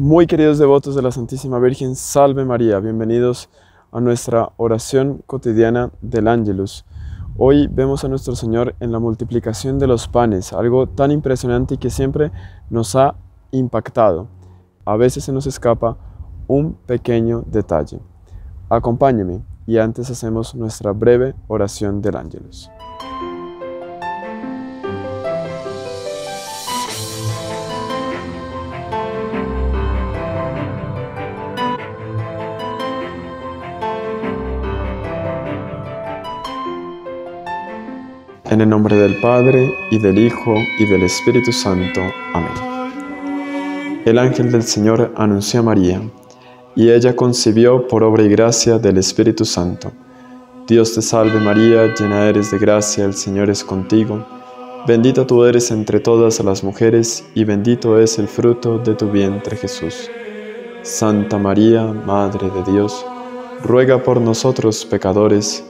Muy queridos devotos de la Santísima Virgen, salve María, bienvenidos a nuestra oración cotidiana del Ángelus. Hoy vemos a nuestro Señor en la multiplicación de los panes, algo tan impresionante y que siempre nos ha impactado. A veces se nos escapa un pequeño detalle. Acompáñeme y antes hacemos nuestra breve oración del Ángelus. En el nombre del Padre, y del Hijo, y del Espíritu Santo. Amén. El ángel del Señor anunció a María, y ella concibió por obra y gracia del Espíritu Santo. Dios te salve María, llena eres de gracia, el Señor es contigo. Bendita tú eres entre todas las mujeres, y bendito es el fruto de tu vientre Jesús. Santa María, Madre de Dios, ruega por nosotros pecadores,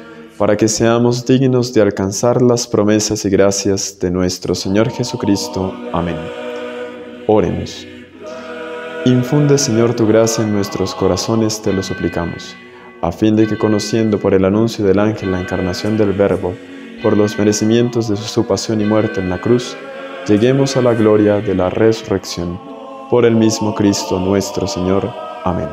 para que seamos dignos de alcanzar las promesas y gracias de nuestro Señor Jesucristo. Amén. Oremos. Infunde, Señor, tu gracia en nuestros corazones, te lo suplicamos, a fin de que conociendo por el anuncio del ángel la encarnación del Verbo, por los merecimientos de su pasión y muerte en la cruz, lleguemos a la gloria de la resurrección. Por el mismo Cristo nuestro Señor. Amén.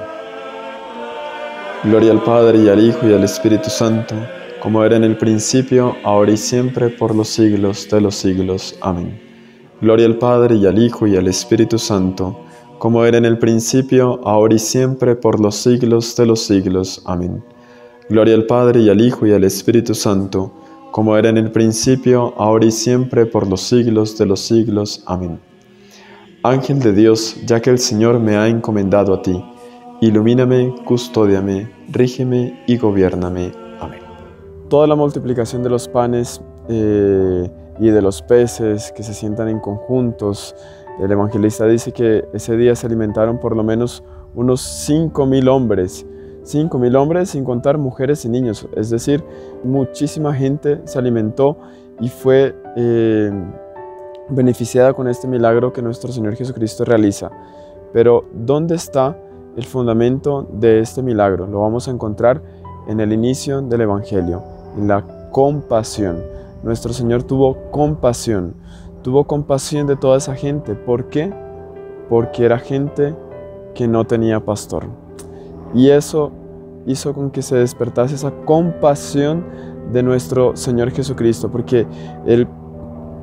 Gloria al Padre y al Hijo y al Espíritu Santo como era en el principio, ahora y siempre, por los siglos de los siglos. Amén. Gloria al Padre y al Hijo y al Espíritu Santo, como era en el principio, ahora y siempre, por los siglos de los siglos. Amén. Gloria al Padre y al Hijo y al Espíritu Santo, como era en el principio, ahora y siempre, por los siglos de los siglos. Amén. Ángel de Dios, ya que el Señor me ha encomendado a ti, ilumíname, custódiame, rígeme y gobiername toda la multiplicación de los panes eh, y de los peces que se sientan en conjuntos. El evangelista dice que ese día se alimentaron por lo menos unos 5.000 hombres. 5.000 hombres sin contar mujeres y niños. Es decir, muchísima gente se alimentó y fue eh, beneficiada con este milagro que nuestro Señor Jesucristo realiza. Pero ¿dónde está el fundamento de este milagro? Lo vamos a encontrar en el inicio del Evangelio la compasión. Nuestro Señor tuvo compasión, tuvo compasión de toda esa gente. ¿Por qué? Porque era gente que no tenía pastor. Y eso hizo con que se despertase esa compasión de nuestro Señor Jesucristo, porque Él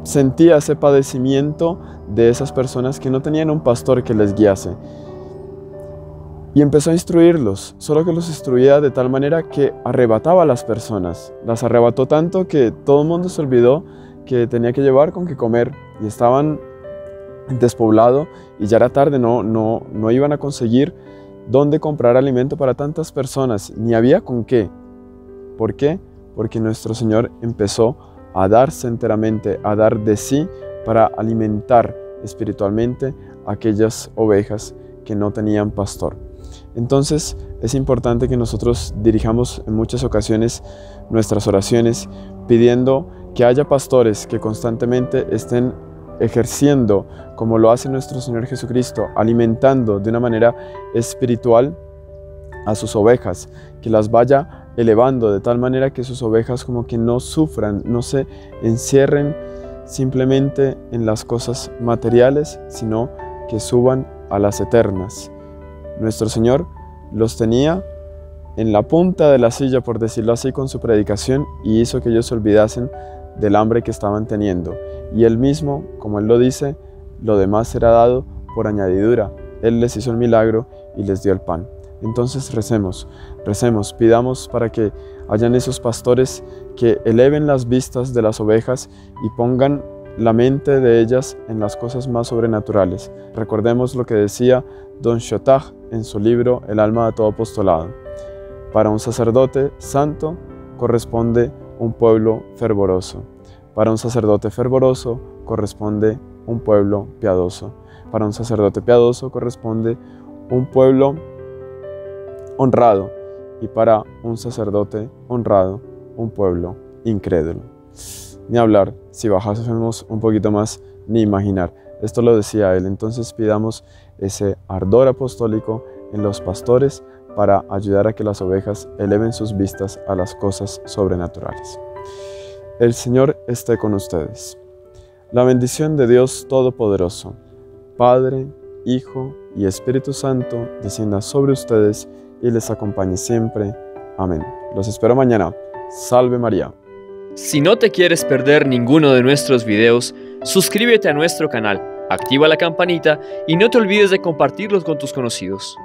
sentía ese padecimiento de esas personas que no tenían un pastor que les guiase. Y empezó a instruirlos, solo que los instruía de tal manera que arrebataba a las personas. Las arrebató tanto que todo el mundo se olvidó que tenía que llevar con qué comer y estaban despoblado y ya era tarde, no, no, no iban a conseguir dónde comprar alimento para tantas personas, ni había con qué. ¿Por qué? Porque nuestro Señor empezó a darse enteramente, a dar de sí para alimentar espiritualmente aquellas ovejas que no tenían pastor. Entonces es importante que nosotros dirijamos en muchas ocasiones nuestras oraciones pidiendo que haya pastores que constantemente estén ejerciendo como lo hace nuestro Señor Jesucristo, alimentando de una manera espiritual a sus ovejas, que las vaya elevando de tal manera que sus ovejas como que no sufran, no se encierren simplemente en las cosas materiales, sino que suban a las eternas. Nuestro Señor los tenía en la punta de la silla, por decirlo así, con su predicación y hizo que ellos se olvidasen del hambre que estaban teniendo. Y él mismo, como él lo dice, lo demás será dado por añadidura. Él les hizo el milagro y les dio el pan. Entonces recemos, recemos, pidamos para que hayan esos pastores que eleven las vistas de las ovejas y pongan la mente de ellas en las cosas más sobrenaturales. Recordemos lo que decía Don Chotag en su libro El alma de todo apostolado. Para un sacerdote santo corresponde un pueblo fervoroso. Para un sacerdote fervoroso corresponde un pueblo piadoso. Para un sacerdote piadoso corresponde un pueblo honrado. Y para un sacerdote honrado, un pueblo incrédulo. Ni hablar, si bajásemos un poquito más, ni imaginar. Esto lo decía él. Entonces pidamos ese ardor apostólico en los pastores para ayudar a que las ovejas eleven sus vistas a las cosas sobrenaturales. El Señor esté con ustedes. La bendición de Dios Todopoderoso, Padre, Hijo y Espíritu Santo, descienda sobre ustedes y les acompañe siempre. Amén. Los espero mañana. Salve María. Si no te quieres perder ninguno de nuestros videos, suscríbete a nuestro canal, activa la campanita y no te olvides de compartirlos con tus conocidos.